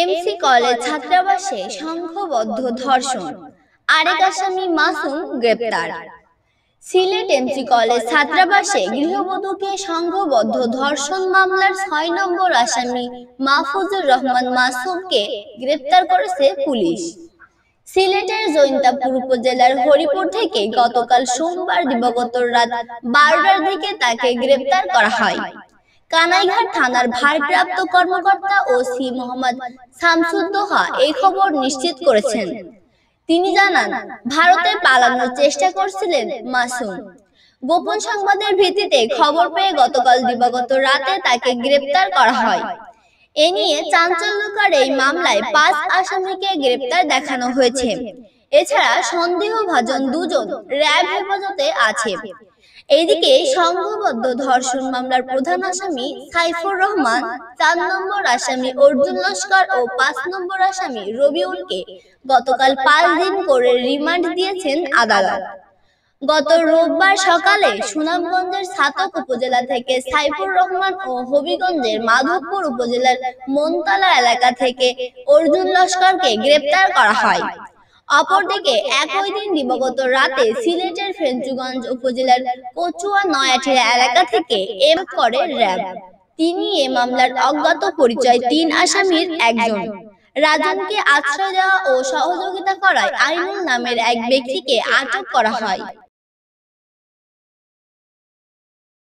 MC college ছাত্রাবাসে সংঘবদ্ধ ধর্ষণ। আরেক আসামি মাসুম গ্রেপ্তার। সিলেট এমসি কলেজ ছাত্রাবাসে গৃহবধূকে সংঘবদ্ধ ধর্ষণ মামলার ছয় নম্বর আসামি মাহফুজুর রহমান মাসুমকে গ্রেপ্তার করেছে পুলিশ। সিলেটের জৈন্তাপুর উপজেলার হরিপুর থেকে গতকাল সোমবার দিবাগত রাত বারোটার দিকে তাকে গ্রেপ্তার করা হয়। কানাইঘাট থানার ভারপ্রাপ্ত কর্মকর্তা ও সি মোহাম্মদ শামসুদ্দোহা এই খবর নিশ্চিত করেছেন। তিনি জানান, ভারতে পালানোর চেষ্টা করছিলেন মাসুম। গোপন সংবাদের ভিত্তিতে খবর পেয়ে গতকাল দিবাগত রাতে তাকে গ্রেপ্তার করা হয়। এ নিয়ে চাঞ্চল্যকর এই মামলায় পাঁচ আসামিকে গ্রেপ্তার দেখানো হয়েছে। এছাড়া সন্দেহভাজন দুজন র্যাব হেফাজতে আছে। এদিকে সংঘবদ্ধ ধর্ষণ মামলার প্রধান আসামি সাইফুর রহমান চার নম্বর আসামি অর্জুন লস্কর ও পাঁচ নম্বর আসামি রবিউলকে গতকাল পাঁচ দিন করে রিমান্ড দিয়েছেন আদালত। গত রোববার সকালে সুনামগঞ্জের ছাতক উপজেলা থেকে সাইফুর রহমান ও হবিগঞ্জের মাধবপুর উপজেলার মনতলা এলাকা থেকে অর্জুন লস্করকে গ্রেপ্তার করা হয়। অপরদিকে একই দিন দিবগত রাতে সিলেটের ফেঞ্চুগঞ্জ উপজেলার কচুয়া নয়াঠিয়া এলাকা থেকে এম করে র্যাব। তিনি এ মামলার অজ্ঞাত পরিচয় তিন আসামির একজন। রাজনকে আশ্রয় দেওয়া ও সহযোগিতা করায় আইনুল নামের এক ব্যক্তিকে আটক করা হয়।